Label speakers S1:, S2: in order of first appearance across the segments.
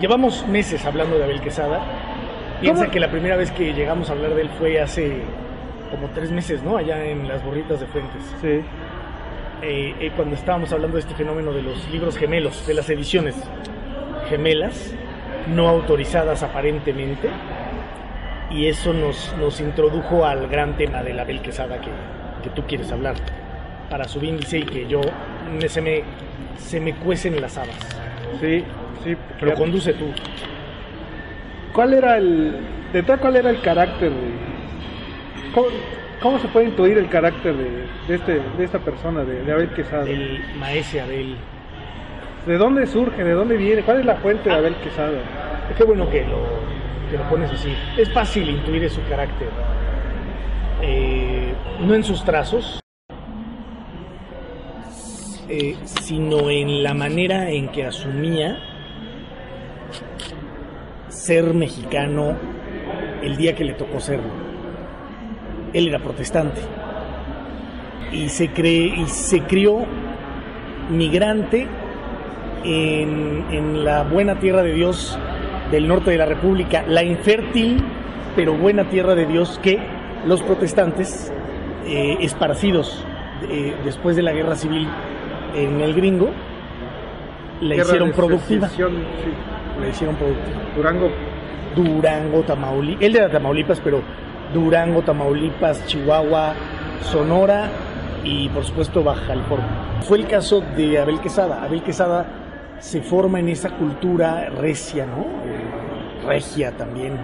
S1: Llevamos meses hablando de Abel Quesada. Piensa
S2: ¿Cómo?
S1: que la primera vez que llegamos a hablar de él fue hace como tres meses, ¿no? Allá en las borritas de Fuentes.
S2: Sí.
S1: Eh, eh, cuando estábamos hablando de este fenómeno de los libros gemelos, de las ediciones gemelas, no autorizadas aparentemente. Y eso nos, nos introdujo al gran tema de la Abel Quesada que, que tú quieres hablar. Para su índice y que yo se, me, se me cuecen las habas.
S2: Sí, sí.
S1: Pero conduce tú.
S2: ¿Cuál era el. De tal, cuál era el carácter de. ¿Cómo, cómo se puede intuir el carácter de, de este, de esta persona, de, de Abel Quesada?
S1: El maese Abel.
S2: ¿De dónde surge? ¿De dónde viene? ¿Cuál es la fuente de Abel Quesada?
S1: Qué bueno que lo, que lo pones así. Es fácil intuir su carácter. Eh, no en sus trazos, eh, sino en la manera en que asumía ser mexicano el día que le tocó serlo. Él era protestante y se, cree, y se crió migrante en, en la buena tierra de Dios del norte de la República, la infértil pero buena tierra de Dios que los protestantes, eh, esparcidos eh, después de la guerra civil en el gringo, la
S2: Guerra
S1: hicieron productiva.
S2: sí.
S1: La hicieron productiva.
S2: Durango.
S1: Durango, Tamaulipas, él era de Tamaulipas, pero Durango, Tamaulipas, Chihuahua, Sonora y por supuesto Baja California. Fue el caso de Abel Quesada. Abel Quesada se forma en esa cultura recia, ¿no? Eh, regia también,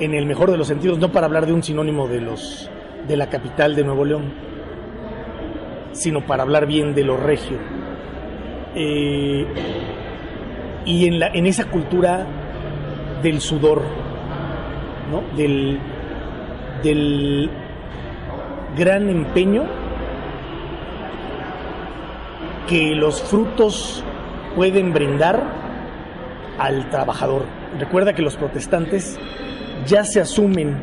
S1: en el mejor de los sentidos, no para hablar de un sinónimo de los de la capital de Nuevo León, sino para hablar bien de lo regio. Eh, y en, la, en esa cultura del sudor, ¿no? del, del gran empeño que los frutos pueden brindar al trabajador. Recuerda que los protestantes ya se asumen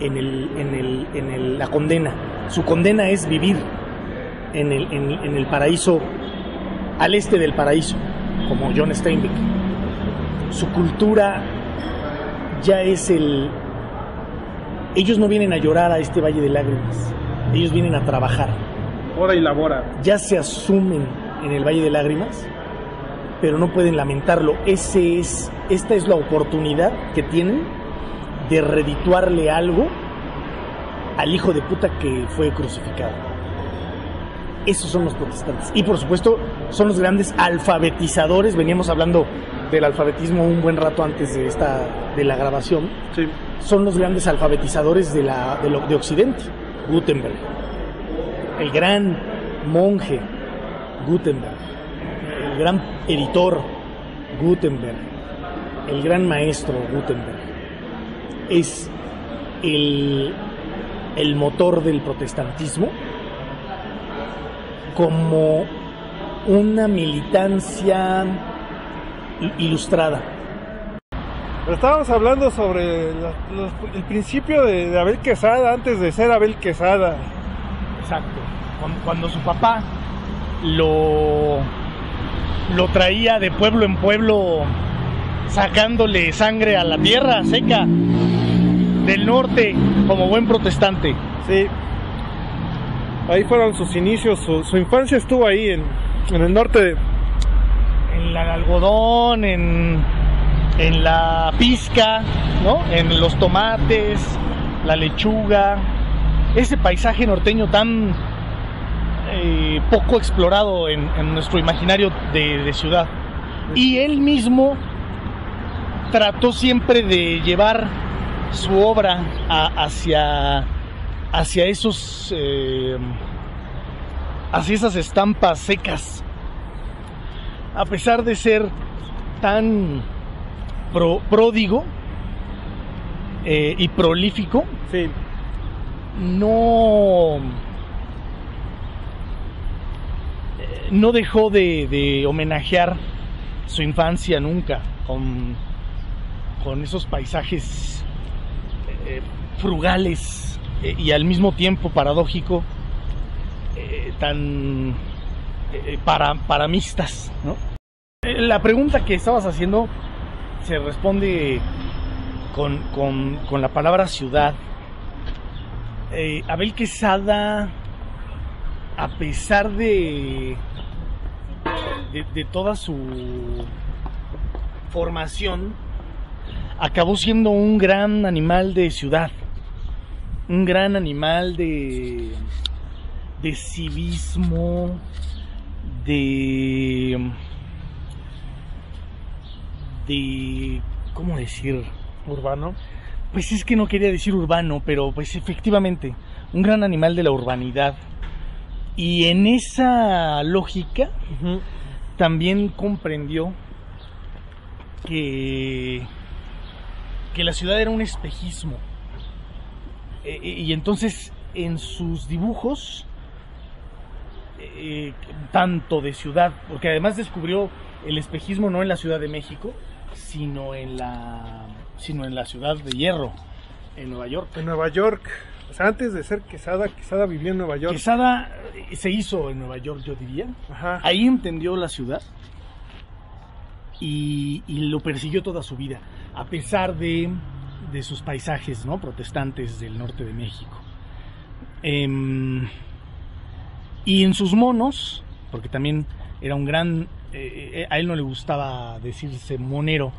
S1: en, el, en, el, en el- la condena. Su condena es vivir en el, en- en el paraíso, al este del paraíso, como John Steinbeck. Su cultura ya es el... Ellos no vienen a llorar a este valle de lágrimas, ellos vienen a trabajar
S2: Hora y labora.
S1: ya se asumen en el Valle de Lágrimas, pero no pueden lamentarlo. Ese es, esta es la oportunidad que tienen de redituarle algo al hijo de puta que fue crucificado. Esos son los protestantes. Y por supuesto, son los grandes alfabetizadores. Veníamos hablando del alfabetismo un buen rato antes de esta de la grabación.
S2: Sí.
S1: Son los grandes alfabetizadores de, la, de, lo- de Occidente. Gutenberg el gran monje Gutenberg, el gran editor Gutenberg, el gran maestro Gutenberg, es el, el motor del protestantismo como una militancia ilustrada.
S2: Pero estábamos hablando sobre la- los- el principio de, de Abel Quesada antes de ser Abel Quesada.
S1: Exacto. Cuando, cuando su papá lo, lo traía de pueblo en pueblo sacándole sangre a la tierra seca del norte como buen protestante.
S2: Sí. Ahí fueron sus inicios, su, infancia estuvo ahí en, el norte.
S1: En el algodón, en, la pizca, ¿no? En los tomates, la lechuga. Ese paisaje norteño tan eh, poco explorado en, nuestro imaginario de, ciudad. Y él mismo trató siempre de llevar su obra hacia, hacia esos eh, hacia esas estampas secas. A pesar de ser tan pro- pródigo eh, y prolífico,
S2: Sí.
S1: no eh, no dejó de, de homenajear su infancia nunca con, con esos paisajes eh, frugales eh, y al mismo tiempo paradójico eh, tan eh, para, paramistas ¿no? La pregunta que estabas haciendo se responde con, con, con la palabra ciudad. Abel Quesada, a pesar de, de toda su formación, acabó siendo un gran animal de ciudad, un gran animal de, de civismo, de, de, ¿cómo decir?
S2: Urbano.
S1: Pues es que no quería decir urbano, pero pues efectivamente, un gran animal de la urbanidad. Y en esa lógica también comprendió que, que la ciudad era un espejismo. Eh, y entonces en sus dibujos, eh, tanto de ciudad, porque además descubrió el espejismo no en la Ciudad de México, sino en la, sino en la ciudad de Hierro, en Nueva York.
S2: En Nueva York. O sea, antes de ser Quesada, Quesada vivió en Nueva York.
S1: Quesada eh, se hizo en Nueva York, yo diría.
S2: Ajá.
S1: Ahí entendió la ciudad y, y lo persiguió toda su vida, a pesar de, de sus paisajes ¿no? protestantes del norte de México. Em, y en sus monos, porque también era un gran, eh, eh, a él no le gustaba decirse monero,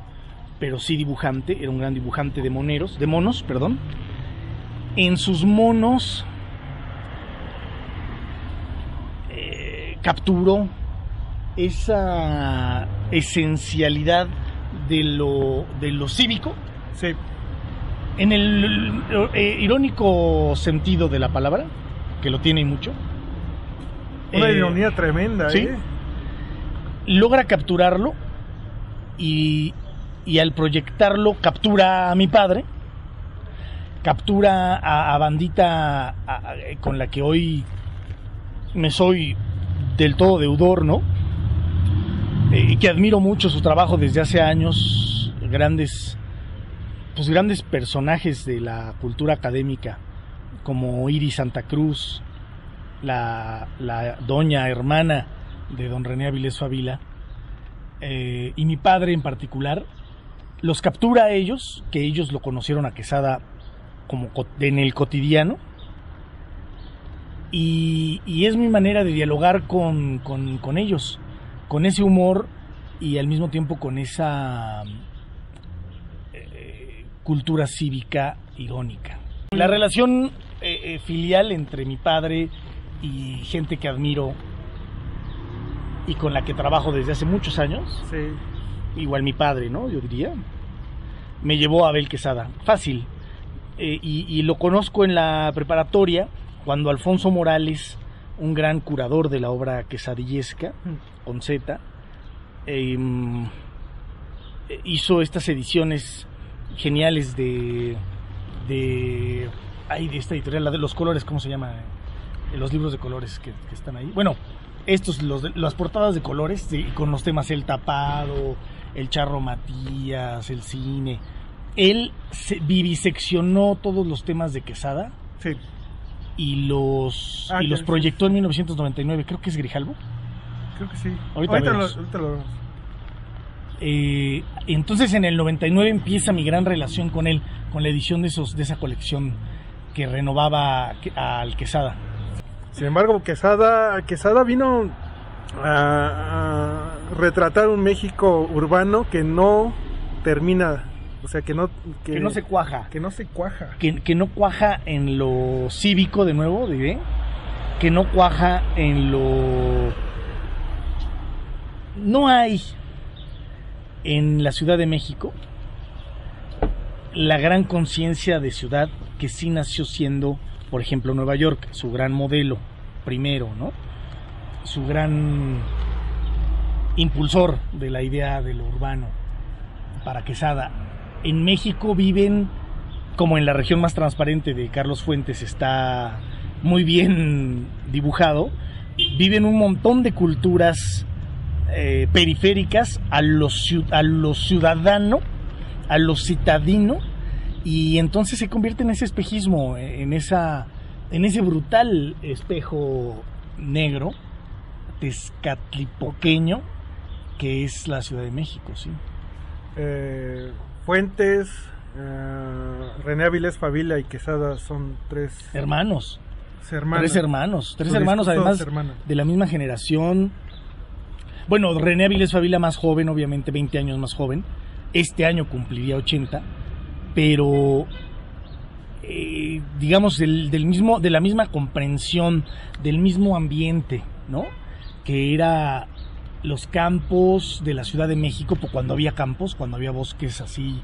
S1: pero sí dibujante, era un gran dibujante de moneros, de monos, perdón. En sus monos eh, capturó esa esencialidad de lo, de lo cívico,
S2: Sí.
S1: En el eh, irónico sentido de la palabra, que lo tiene mucho.
S2: Una
S1: Eh,
S2: ironía tremenda,
S1: sí.
S2: ¿eh?
S1: logra capturarlo y, y al proyectarlo captura a mi padre, captura a, a bandita a- a- con la que hoy me soy del todo deudor, ¿no? Eh, y que admiro mucho su trabajo desde hace años, grandes, pues grandes personajes de la cultura académica, como Iris Santa Cruz, la, la doña hermana de don René Avilés Favila, eh, y mi padre en particular, los captura a ellos, que ellos lo conocieron a Quesada como co- en el cotidiano, y, y es mi manera de dialogar con, con- con ellos, con ese humor y al mismo tiempo con esa cultura cívica irónica. La relación eh, eh, filial entre mi padre y gente que admiro y con la que trabajo desde hace muchos años,
S2: Sí.
S1: igual mi padre, ¿no? Yo diría, me llevó a Abel Quesada, fácil. Eh, y, y lo conozco en la preparatoria cuando Alfonso Morales, un gran curador de la obra quesadillesca, con Z, em, eh, hizo estas ediciones geniales de, de, ay, de esta editorial, la de los colores, ¿cómo se llama? Eh, Los libros de colores que, que están ahí. Bueno, estos, los las portadas de colores, con los temas El Tapado, El Charro Matías, el cine. Él se viviseccionó todos los temas de Quesada
S2: Sí.
S1: y los,
S2: Ah,
S1: y los proyectó en 1999, creo que es Grijalvo.
S2: Creo que sí.
S1: Ahorita
S2: ahorita, lo, ahorita lo vemos.
S1: Eh, entonces en el 99 empieza mi gran relación con él, con la edición de, esos, de esa colección que renovaba al Quesada.
S2: Sin embargo, Quesada, Quesada vino a, a retratar un México urbano que no termina, o sea, que no que,
S1: Que no se cuaja.
S2: que no se cuaja.
S1: que, que no cuaja en lo cívico de nuevo, diré, que no cuaja en lo... No hay en la Ciudad de México la gran conciencia de ciudad que sí nació siendo, por ejemplo, Nueva York, su gran modelo primero, ¿no? Su gran impulsor de la idea de lo urbano para Quesada. En México viven como en la región más transparente de Carlos Fuentes está muy bien dibujado, viven un montón de culturas eh, periféricas a lo, ciu- a lo ciudadano, a lo citadino, y entonces se convierte en ese espejismo, en, esa, en ese brutal espejo negro, tezcatlipoqueño, que es la Ciudad de México, sí.
S2: eh, Fuentes, eh, René Avilés Favila y Quesada son tres
S1: Hermanos.
S2: hermanos.
S1: Tres hermanos. Tres hermanos, además,
S2: hermanos.
S1: de la misma generación. Bueno, René Avilés Favila más joven, obviamente 20 años más joven. Este año cumpliría 80. Pero, eh, digamos, del, mismo, de la misma comprensión, del mismo ambiente, ¿no? Que era los campos de la Ciudad de México, po- cuando había campos, cuando había bosques así,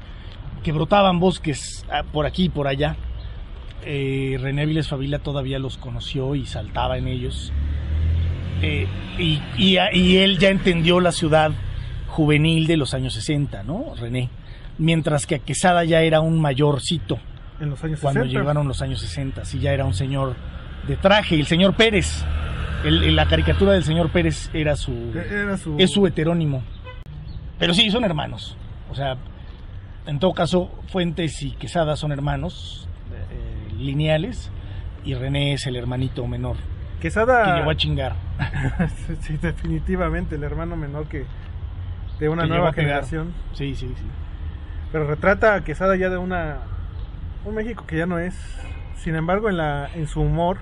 S1: que brotaban bosques ah, por aquí y por allá. Eh, René Viles Favila todavía los conoció y saltaba en ellos. Eh, y, y- y él ya entendió la ciudad juvenil de los años 60, ¿no? René. Mientras que Quesada ya era un mayorcito
S2: En los años
S1: cuando
S2: 60.
S1: llegaron los años 60, sí, ya era un señor de traje, el señor Pérez. El- el- la caricatura del señor Pérez era su,
S2: Era su...
S1: es su heterónimo. Pero sí, son hermanos. O sea, en todo caso, Fuentes y Quesada son hermanos eh, lineales y René es el hermanito menor que
S2: Quesada...
S1: llegó a chingar.
S2: sí, definitivamente, el hermano menor que de una
S1: Que
S2: nueva generación.
S1: Sí, sí, sí.
S2: Pero retrata a Quesada ya de una un México que ya no es. Sin embargo, en la en su humor,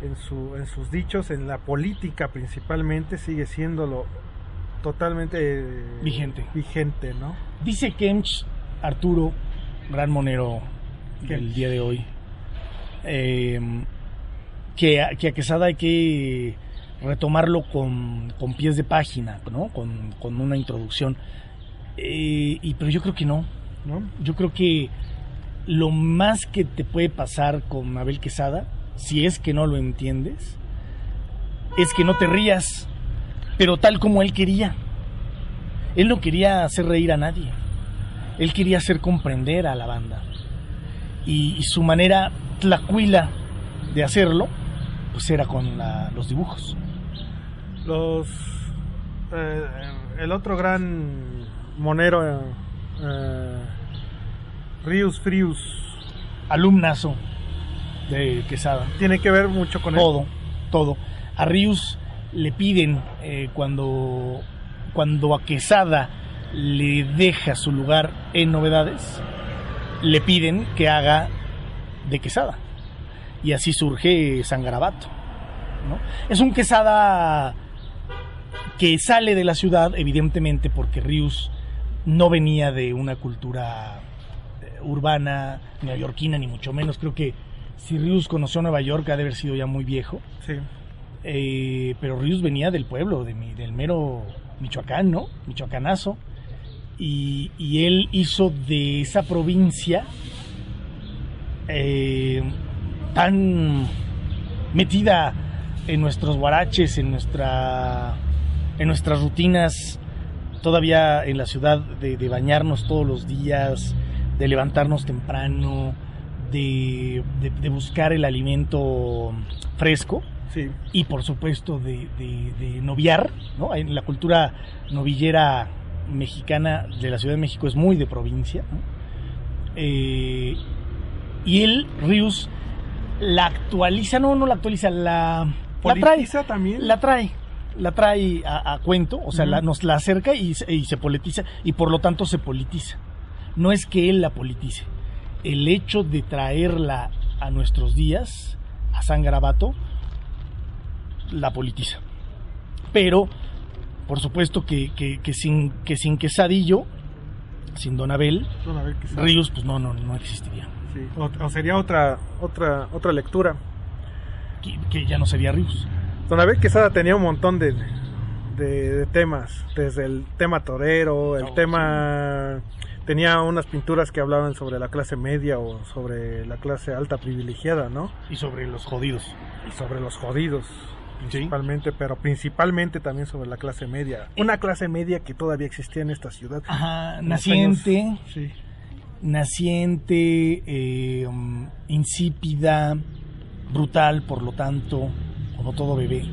S2: en su en sus dichos, en la política principalmente sigue siendo lo totalmente eh,
S1: Vigente.
S2: Vigente, ¿no?
S1: Dice Kemch, Arturo, gran monero del
S2: Kemch.
S1: día de hoy, eh, que, que a Quesada hay que retomarlo con, con pies de página, ¿no? Con, con una introducción. Eh, y, pero yo creo que no.
S2: ¿no?
S1: Yo creo que lo más que te puede pasar con Abel Quesada, si es que no lo entiendes, es que no te rías, pero tal como él quería. Él no quería hacer reír a nadie. Él quería hacer comprender a la banda. Y, y su manera tlacuila de hacerlo, pues era con la- los dibujos.
S2: Los eh, el otro gran monero eh, Rius Frius
S1: Alumnazo de Quesada.
S2: tiene que ver mucho con él.
S1: todo, todo. A Rius le piden eh, cuando, cuando a Quesada le deja su lugar en novedades, le piden que haga de Quesada. Y así surge Sangarabato. ¿no? Es un Quesada que sale de la ciudad, evidentemente, porque Rius no venía de una cultura eh, urbana, neoyorquina, ni mucho menos. Creo que si Rius conoció Nueva York ha de haber sido ya muy viejo.
S2: Sí.
S1: Eh, pero Rius venía del pueblo, de mi- del mero Michoacán, ¿no? Michoacanazo. Y, y él hizo de esa provincia eh, tan metida en nuestros guaraches, en nuestra en nuestras rutinas, todavía en la ciudad de, de bañarnos todos los días, de levantarnos temprano, de, de- de buscar el alimento fresco
S2: Sí.
S1: y por supuesto de, noviar, ¿no? En la cultura novillera mexicana de la Ciudad de México es muy de provincia. ¿no? Eh, y él, Rius, la actualiza, no, no la actualiza, la, la trae,
S2: también.
S1: la trae, la trae a, a cuento, o sea, la- nos la acerca y, se- y se politiza, y por lo tanto se politiza. No es que él la politice, el hecho de traerla a nuestros días, a San Garabato, la politiza. Pero, por supuesto que, que- que sin, que sin Quesadillo, sin Don Abel,
S2: Don Abel.
S1: Ríos, pues no, no, no existiría.
S2: Sí. O, o sería otra otra otra lectura.
S1: Que, que ya no sería Ríos.
S2: Don Abel Quesada tenía un montón de, de, de temas, desde el tema torero, el
S1: Oh,
S2: tema... Tenía unas pinturas que hablaban sobre la clase media o sobre la clase alta privilegiada, ¿no?
S1: Y sobre los jodidos.
S2: Y sobre los jodidos, principalmente, pero principalmente también sobre la clase media. Una clase media que todavía existía en esta ciudad.
S1: Ajá, naciente,
S2: años- Sí.
S1: Naciente, eh, um, insípida, brutal, por lo tanto, como todo bebé.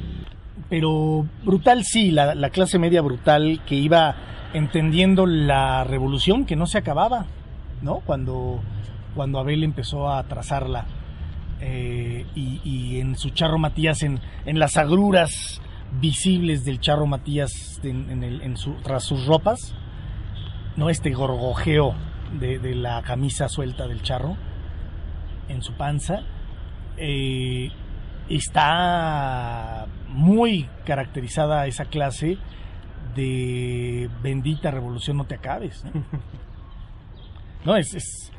S1: Pero brutal sí, la, la clase media brutal que iba entendiendo la revolución que no se acababa, ¿no? Cuando, cuando Abel empezó a trazarla. eh, y, en su charro Matías, en, en las agruras visibles del charro Matías en su- tras sus ropas, ¿no? Este gorgojeo de, de la camisa suelta del charro en su panza. Eh, está muy caracterizada esa clase de bendita revolución no te acabes. No, no es, es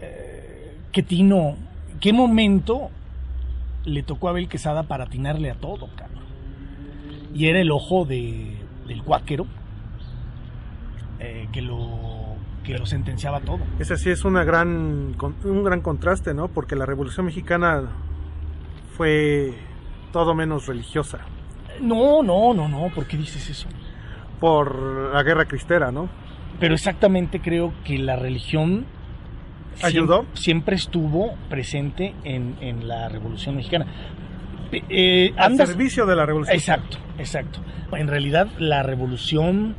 S1: eh, qué tino, qué momento le tocó a Abel Quesada para atinarle a todo, cabrón. Y era el ojo de, del cuáquero eh, que lo que lo sentenciaba todo.
S2: Ese sí es una gran, un gran contraste, ¿no? Porque la Revolución Mexicana fue todo menos religiosa
S1: No, no, no, no, ¿por qué dices eso?
S2: por la guerra cristera, ¿no?
S1: Pero exactamente creo que la religión
S2: ¿Ayudó?
S1: Siempre, siempre estuvo presente en, en la Revolución Mexicana. Eh,
S2: Al
S1: andas-
S2: servicio de la Revolución.
S1: Exacto, exacto. En realidad la revolución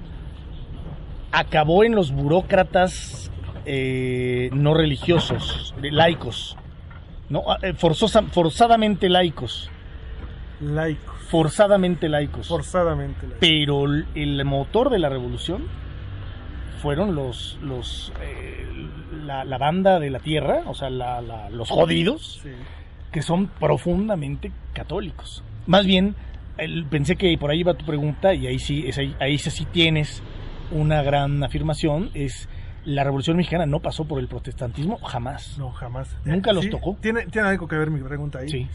S1: acabó en los burócratas eh, no religiosos, laicos, no, Ah, eh, forzosa- forzadamente laicos,
S2: Laicos.
S1: forzadamente laicos.
S2: Forzadamente. laicos.
S1: Pero el- el motor de la revolución fueron los, los eh, la, la banda de la tierra, o sea, la- la- los jodidos,
S2: Sí.
S1: que son profundamente católicos. Más bien, el- pensé que por ahí iba tu pregunta y ahí sí, es ahí, ahí sí tienes una gran afirmación, es la Revolución Mexicana no pasó por el protestantismo jamás.
S2: No, jamás.
S1: ¿Nunca los
S2: Sí,
S1: tocó?
S2: Tiene, tiene algo que ver mi pregunta ahí.
S1: Sí,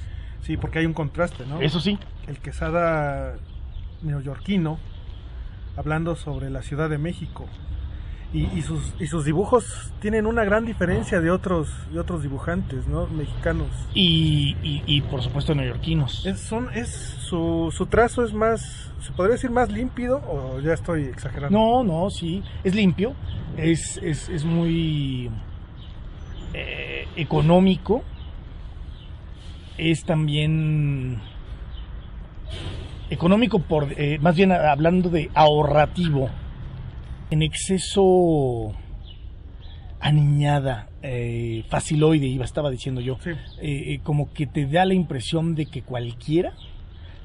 S2: Sí, porque hay un contraste, ¿no?
S1: eso sí.
S2: El Quesada neoyorquino, hablando sobre la Ciudad de México. Y, y sus, y sus dibujos tienen una gran diferencia de otros, de otros dibujantes, ¿no? Mexicanos.
S1: Y, y, y, por supuesto neoyorquinos.
S2: Es, son, es, su, su trazo es más, ¿se podría decir más límpido o ya estoy exagerando?
S1: No, no, sí, es limpio, es, es, es muy eh, económico, es también económico por, eh, más bien hablando de ahorrativo, en exceso aniñada, eh, faciloide, iba, estaba diciendo yo,
S2: Sí.
S1: eh, eh, como que te da la impresión de que cualquiera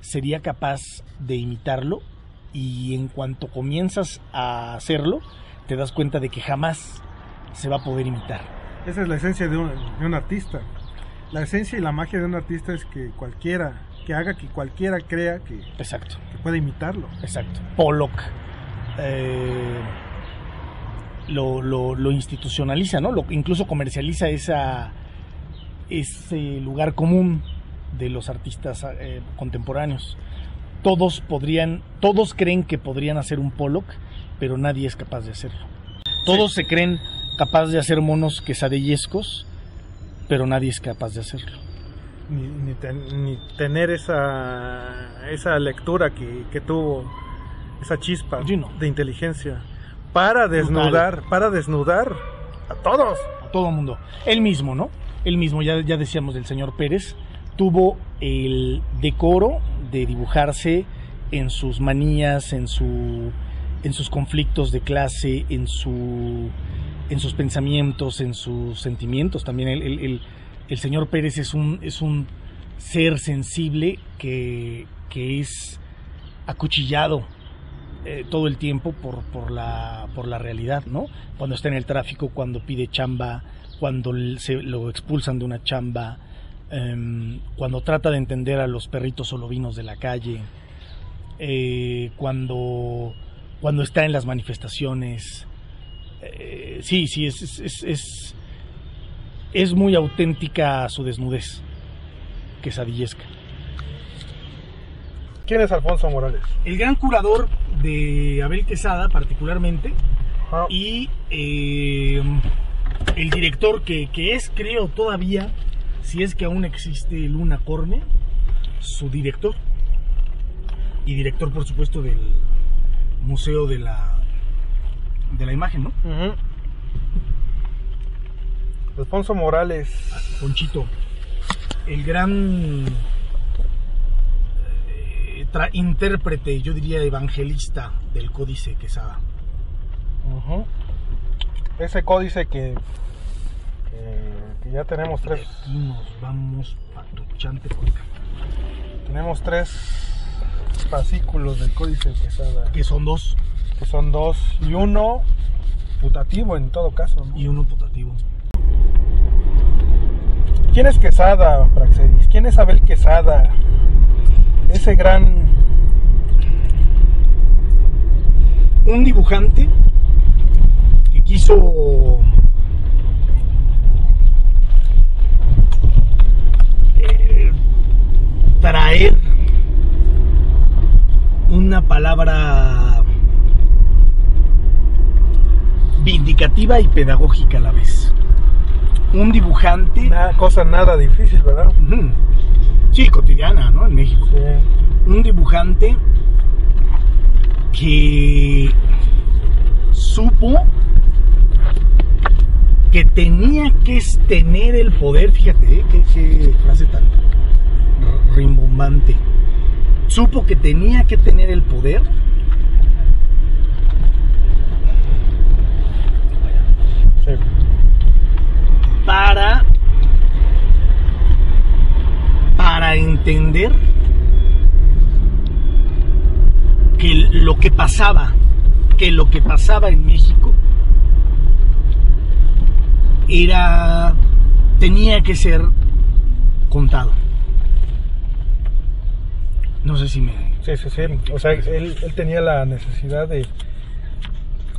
S1: sería capaz de imitarlo y en cuanto comienzas a hacerlo, te das cuenta de que jamás se va a poder imitar.
S2: Esa es la esencia de un, de un artista. La esencia y la magia de un artista es que cualquiera, que haga que cualquiera crea que,
S1: Exacto,
S2: que puede imitarlo.
S1: exacto. Pollock eh, lo, institucionaliza, ¿no? Lo, incluso comercializa esa, ese lugar común de los artistas eh, contemporáneos. Todos podrían, todos creen que podrían hacer un Pollock, pero nadie es capaz de hacerlo. Todos se creen capaces de hacer monos quesadillescos, pero nadie es capaz de hacerlo.
S2: Ni, ni tener esa, esa lectura que, que tuvo, esa chispa de inteligencia para desnudar, para desnudar a todos.
S1: a todo mundo. Él mismo, ¿no? Él mismo, ya, ya decíamos del señor Pérez, tuvo el decoro de dibujarse en sus manías, en su en sus conflictos de clase, en su en sus pensamientos, en sus sentimientos. También el, el- el- el señor Pérez es un es un ser sensible que, que es acuchillado eh, todo el tiempo por, por, la, por la realidad, ¿no? Cuando está en el tráfico, cuando pide chamba, cuando se lo expulsan de una chamba, em, cuando trata de entender a los perritos o lobinos de la calle, eh, cuando, cuando está en las manifestaciones. Eh, sí, sí, es, es, es, es, es muy auténtica su desnudez, quesadillesca.
S2: ¿Quién es Alfonso Morales?
S1: El gran curador de Abel Quesada, particularmente,
S2: Ah,
S1: y eh, el director que, que es, creo, todavía, si es que aún existe Luna Corne, su director. Y director, por supuesto, del Museo de la, de la Imagen, ¿no?
S2: Alfonso Morales.
S1: Ponchito, el gran intérprete, yo diría evangelista del Códice Quesada.
S2: Ese códice que, que, que ya tenemos tres,
S1: Aquí nos vamos patuchante por acá.
S2: tenemos tres fascículos del códice Quesada,
S1: Que son dos.
S2: que son dos y uno putativo en todo caso. ¿no?
S1: Y uno putativo.
S2: ¿Quién es Quesada, Praxedis? ¿Quién es Abel Quesada? Ese gran
S1: Un dibujante que quiso eh, traer una palabra vindicativa y pedagógica a la vez. Un dibujante,
S2: una cosa nada difícil, ¿verdad?
S1: Sí, cotidiana, ¿no? En México.
S2: Sí.
S1: Un dibujante que supo que tenía que tener el poder, fíjate, ¿eh? qué, qué frase tan rimbombante. Supo que tenía que tener el poder para para entender que lo que pasaba que lo que pasaba en México era tenía que ser contado no sé si me
S2: Sí, sí, sí. O sea, él, él tenía la necesidad de,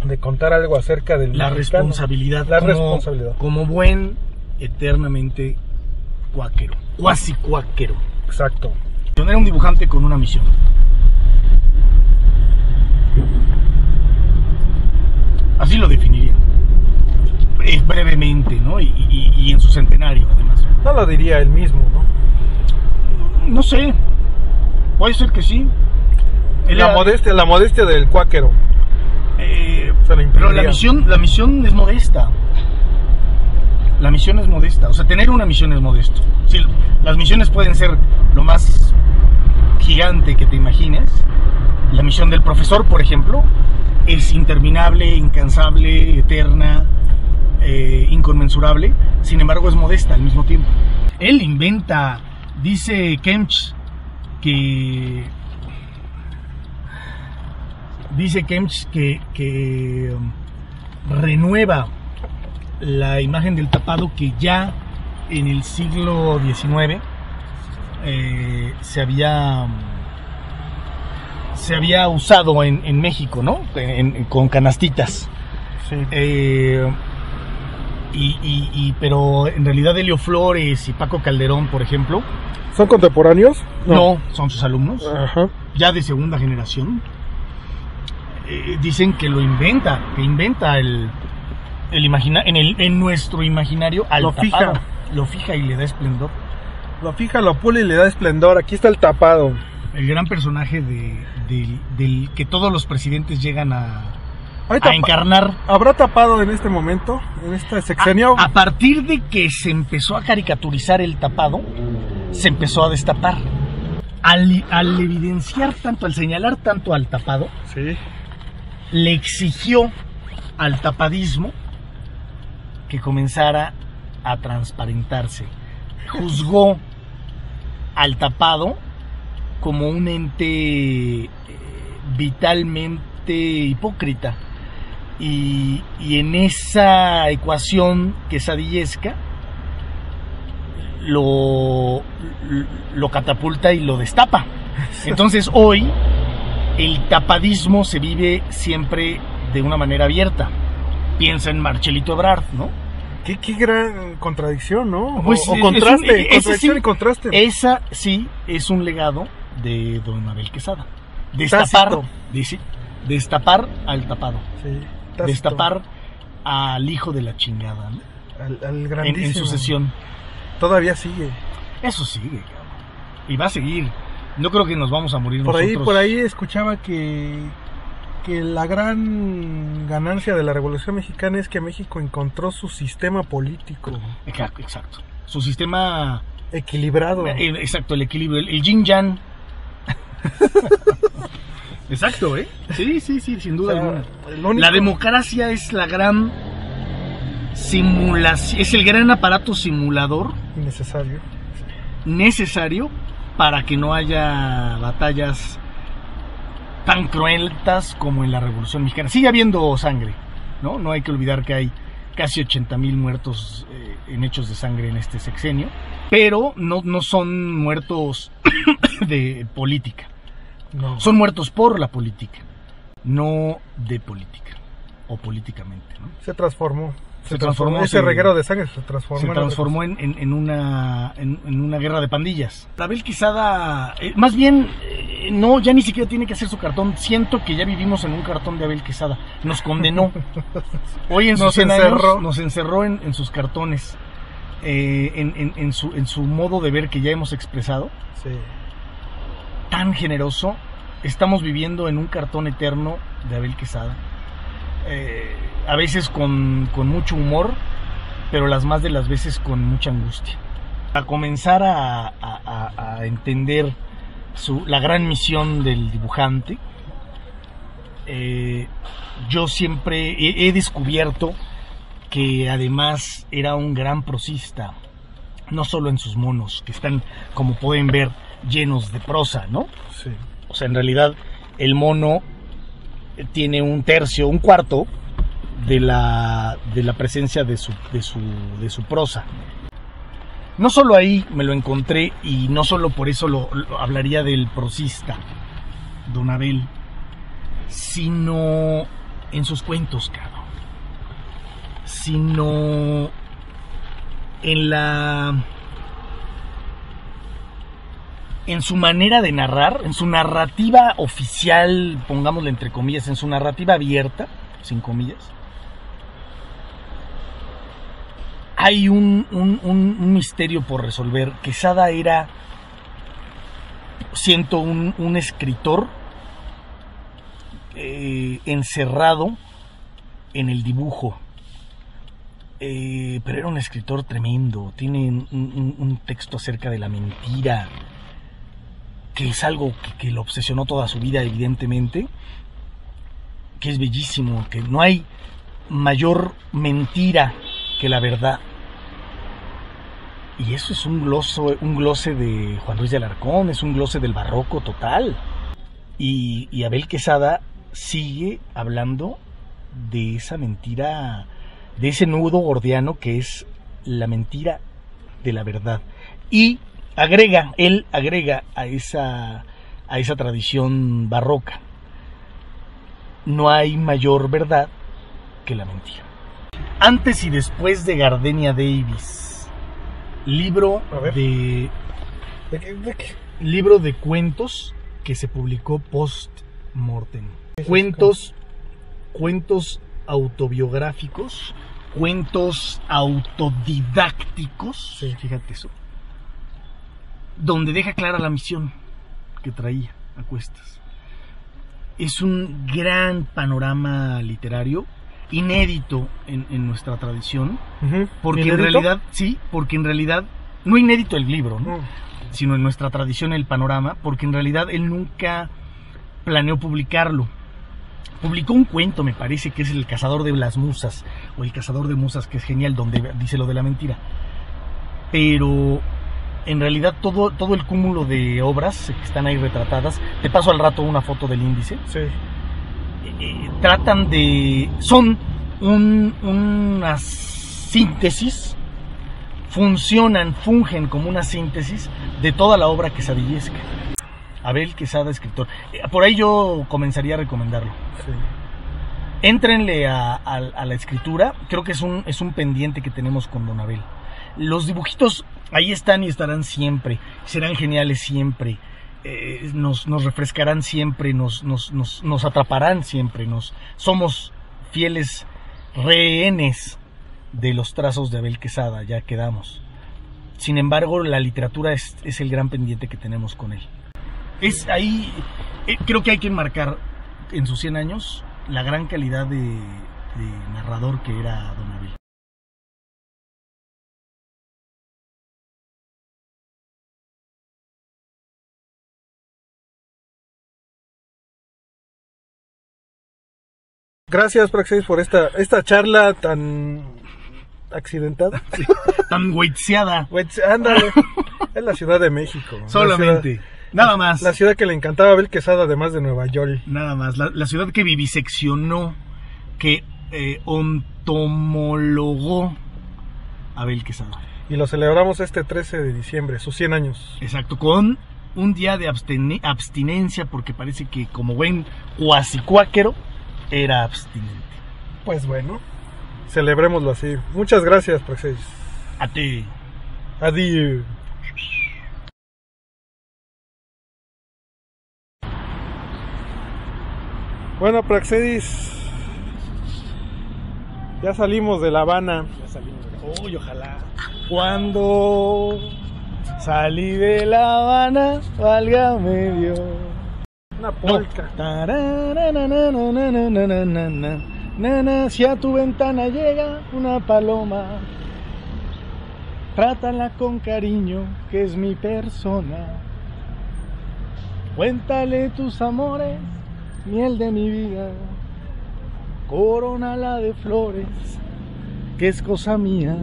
S2: de contar algo acerca del
S1: la
S2: mexicano.
S1: responsabilidad
S2: La
S1: como,
S2: responsabilidad.
S1: como buen eternamente cuáquero cuasi cuáquero
S2: Exacto.
S1: Era un dibujante con una misión. Así lo definiría. Eh, brevemente, ¿no? Y, y- y en su centenario, además.
S2: No lo diría él mismo, ¿no?
S1: No sé. Puede ser que sí. Él
S2: La
S1: era-
S2: modestia, la modestia del cuáquero.
S1: eh,
S2: Se
S1: pero la misión, la misión es modesta. La misión es modesta. O sea, tener una misión es modesto. Sí, las misiones pueden ser lo más gigante que te imagines. La misión del profesor, por ejemplo, es interminable, incansable, eterna, eh, inconmensurable. Sin embargo, es modesta al mismo tiempo. Él inventa, dice Kemch, que dice Kemch que, que um, renueva la imagen del tapado que ya en el siglo XIX eh, se había se había usado en, en México, ¿no? En- en- con canastitas.
S2: Sí.
S1: Eh, y, y- y- pero en realidad Helio Flores y Paco Calderón, por ejemplo,
S2: ¿Son contemporáneos?
S1: no, son sus alumnos,
S2: Ajá.
S1: ya de segunda generación. Eh, dicen que lo inventa, que inventa el, el imagina, en, el, en nuestro imaginario al
S2: Lo
S1: tapado.
S2: fija.
S1: Lo fija y le da esplendor.
S2: Lo fija, lo pule y le da esplendor. Aquí está el tapado.
S1: El gran personaje de, del, del que todos los presidentes llegan a, a encarnar
S2: ¿Habrá tapado en este momento? En este sexenio.
S1: A, a partir de que se empezó a caricaturizar el tapado, se empezó a destapar. Al, al evidenciar tanto, al señalar tanto al tapado,
S2: Sí.
S1: le exigió al tapadismo que comenzara a transparentarse. Juzgó al tapado como un ente eh, vitalmente hipócrita. Y, y en esa ecuación quesadillesca lo, lo catapulta y lo destapa. Entonces hoy el tapadismo se vive siempre de una manera abierta. Piensa en Marchelito Ebrard, ¿no?
S2: Qué, qué gran contradicción, ¿no?
S1: Pues,
S2: o, contraste.
S1: es un- ese
S2: contradicción
S1: sí.
S2: y contraste.
S1: Esa sí es un legado de don Abel Quesada. Destapar, sí, destapar al tapado.
S2: Sí.
S1: Destapar al hijo de la chingada, ¿no?
S2: al, al
S1: En,
S2: grandísimo.
S1: en sucesión.
S2: Todavía sigue.
S1: Eso sigue, cabrón. Y va a seguir. No creo que nos vamos a morir
S2: Por ahí,
S1: nosotros.
S2: por ahí escuchaba que, que la gran ganancia de la Revolución Mexicana es que México encontró su sistema político
S1: Exacto, exacto. Su sistema
S2: equilibrado.
S1: Eh, Exacto, el equilibrio, el, yin yang. Exacto, ¿eh? Sí, sí, sí, sin duda
S2: O sea,
S1: alguna.
S2: único-
S1: La democracia es la gran simulación, es el gran aparato simulador
S2: Innecesario.
S1: necesario para que no haya batallas tan cruentas como en la Revolución Mexicana. Sigue habiendo sangre, ¿no? No hay que olvidar que hay casi 80 mil muertos eh, en hechos de sangre en este sexenio, pero no, no son muertos de política,
S2: No.
S1: son muertos por la política, no de política o políticamente. ¿no?
S2: Se transformó.
S1: Se transformó,
S2: Ese
S1: sí.
S2: reguero de sangre se transformó.
S1: Se
S2: en
S1: transformó en, en- en una, en, en una guerra de pandillas. Abel Quesada, eh, más bien, eh, no, ya ni siquiera tiene que hacer su cartón. Siento que ya vivimos en un cartón de Abel Quesada. Nos condenó. Hoy en sus
S2: Nos
S1: 100 años,
S2: encerró.
S1: nos encerró en, en sus cartones. eh, en, en- en su, en su modo de ver que ya hemos expresado.
S2: Sí.
S1: Tan generoso. Estamos viviendo en un cartón eterno de Abel Quesada. Eh, a veces con, con mucho humor, pero las más de las veces con mucha angustia. A comenzar a, a- a- a entender su- la gran misión del dibujante, eh, yo siempre he, he descubierto que además era un gran prosista, no solo en sus monos, que están, como pueden ver, llenos de prosa, ¿no?
S2: Sí.
S1: O sea, en realidad el mono tiene un tercio, un cuarto de la, de la presencia de su, de, su, de su prosa. No solo ahí me lo encontré y no solo por eso lo, hablaría del prosista, Don Abel, sino en sus cuentos, cabrón. Sino en la en su manera de narrar, en su narrativa oficial, pongámosle entre comillas, en su narrativa abierta, sin comillas, hay un, un- misterio por resolver. Quesada era, siento, un, escritor eh, encerrado en el dibujo. Eh, pero era un escritor tremendo. Tiene un- un texto acerca de la mentira, que es algo que, lo obsesionó toda su vida, evidentemente, que es bellísimo, que no hay mayor mentira que la verdad. Y eso es un gloso, un glose de Juan Luis de Alarcón, es un glose del barroco total. Y, y Abel Quesada sigue hablando de esa mentira, de ese nudo gordiano que es la mentira de la verdad. Y agrega, él agrega a esa, a esa tradición barroca. No hay mayor verdad que la mentira. Antes y después de Gardenia Davis. Libro de
S2: ¿De qué- de qué?
S1: libro de cuentos que se publicó post mortem. Cuentos cuentos autobiográficos, cuentos autodidácticos,
S2: Sí.
S1: fíjate eso. Donde deja clara la misión que traía a cuestas. Es un gran panorama literario, inédito en, en nuestra tradición, porque en realidad, sí, porque en realidad, no inédito el libro, ¿no?
S2: Mm.
S1: sino en nuestra tradición el panorama, porque en realidad él nunca planeó publicarlo. Publicó un cuento, me parece, que es El cazador de las musas, o El cazador de musas, que es genial, donde dice lo de la mentira. Pero en realidad todo, todo el cúmulo de obras que están ahí retratadas, te paso al rato una foto del índice,
S2: Sí.
S1: eh, tratan de. son un- unas síntesis, funcionan, fungen como una síntesis de toda la obra quesadillesca. Abel Quesada, escritor. Eh, Por ahí yo comenzaría a recomendarlo.
S2: Sí.
S1: Éntrenle a, a- a la escritura, creo que es un, es un pendiente que tenemos con Don Abel. Los dibujitos ahí están y estarán siempre, serán geniales siempre, eh, nos, nos refrescarán siempre, nos, nos, nos, atraparán siempre, nos, somos fieles rehenes de los trazos de Abel Quesada, ya quedamos. Sin embargo, la literatura es, es el gran pendiente que tenemos con él. Es ahí, eh, creo que hay que enmarcar en sus 100 años la gran calidad de narrador que era Don Abel.
S2: Gracias, Praxis, por esta, esta charla tan accidentada.
S1: Sí, tan
S2: huitzeada. Ándale. es la Ciudad de México.
S1: Solamente. Nada más.
S2: La ciudad que le encantaba Abel Quesada, además de Nueva York.
S1: Nada más. La, ciudad que viviseccionó, que eh, entomologó Abel Quesada.
S2: Y lo celebramos este 13 de diciembre, sus 100 años.
S1: Exacto, con un día de abstinencia, porque parece que como buen cuasi cuáquero, era abstinente.
S2: Pues bueno, celebrémoslo así. Muchas gracias, Praxis.
S1: A ti.
S2: Adiós. Bueno, Praxedis, ya salimos de La Habana.
S1: Ya salimos de La Habana. Uy, ojalá. Cuando salí de La Habana, válgame Dios.
S2: Una polca.
S1: No.
S2: si
S1: a tu ventana llega una paloma, trátala con cariño, que es mi persona. Cuéntale tus amores, miel de mi vida, corona la de flores, que es cosa mía.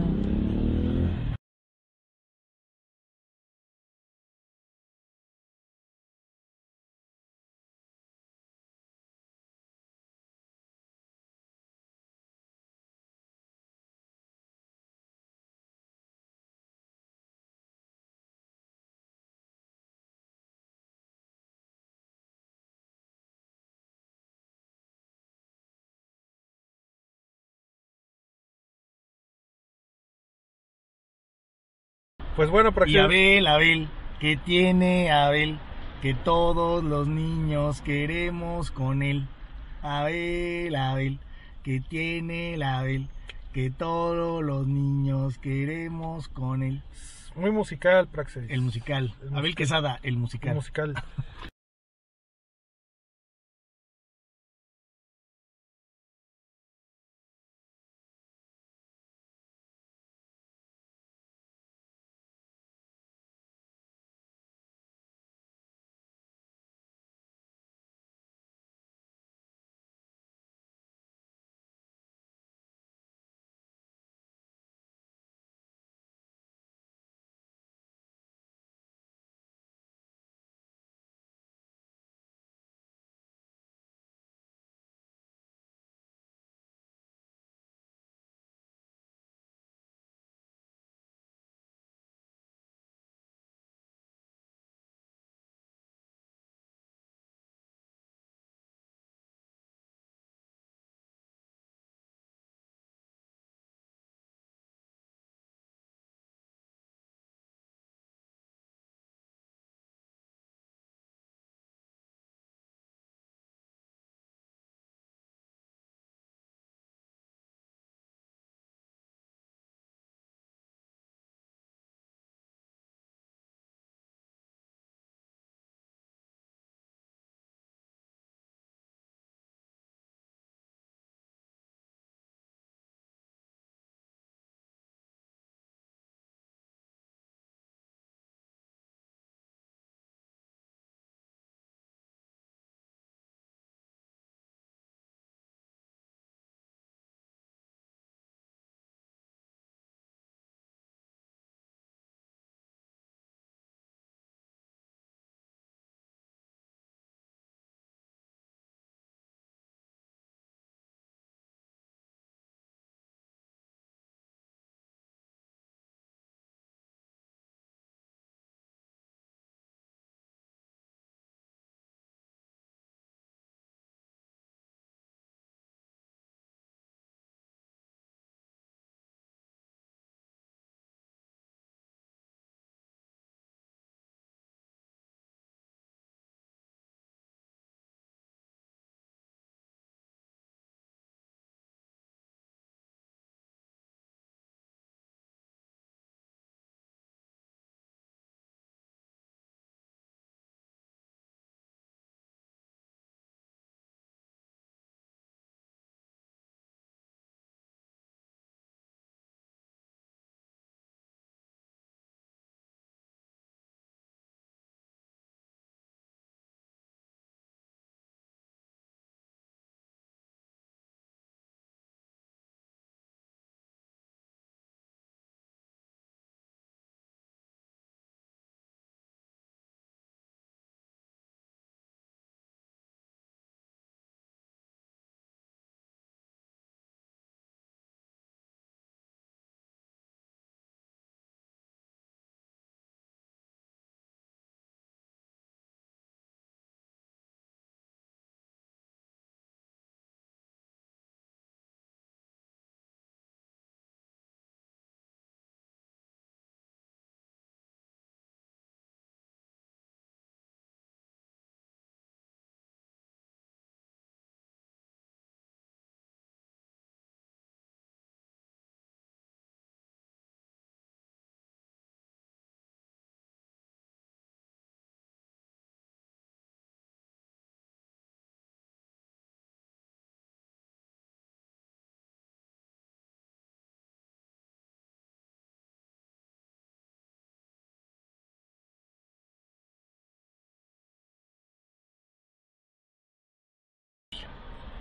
S2: Pues bueno,
S1: Y
S2: que
S1: Abel, Abel, que tiene Abel, que todos los niños queremos con él. Abel, Abel, que tiene el Abel, que todos los niños queremos con él.
S2: muy musical, Praxedis.
S1: El musical.
S2: El
S1: Abel
S2: musical.
S1: Quesada, el
S2: El
S1: musical.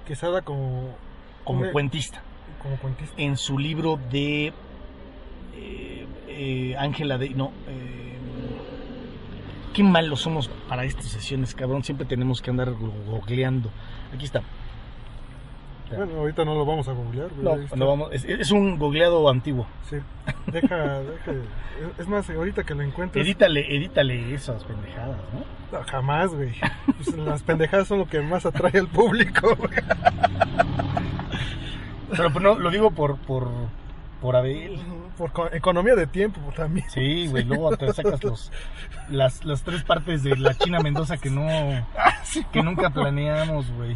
S2: Quesada como,
S1: como
S2: Una-
S1: cuentista.
S2: como cuentista.
S1: En su libro de eh, eh, Ángela de... No. eh, qué malos somos para estas sesiones, cabrón. Siempre tenemos que andar googleando. Aquí está.
S2: Bueno, ahorita no lo vamos a googlear. güey,
S1: No, vamos, es, es un googleado antiguo.
S2: Sí. Deja, deja. Es más, ahorita que lo encuentres.
S1: Edítale, edítale esas pendejadas, ¿no?
S2: No, jamás, güey. Pues las pendejadas son lo que más atrae al público, güey.
S1: Pero pues, no, lo digo por, por, por Abel.
S2: Por co- economía de tiempo también.
S1: Sí, güey, luego te sacas los, las, las tres partes de la China Mendoza que no, que nunca planeamos, güey.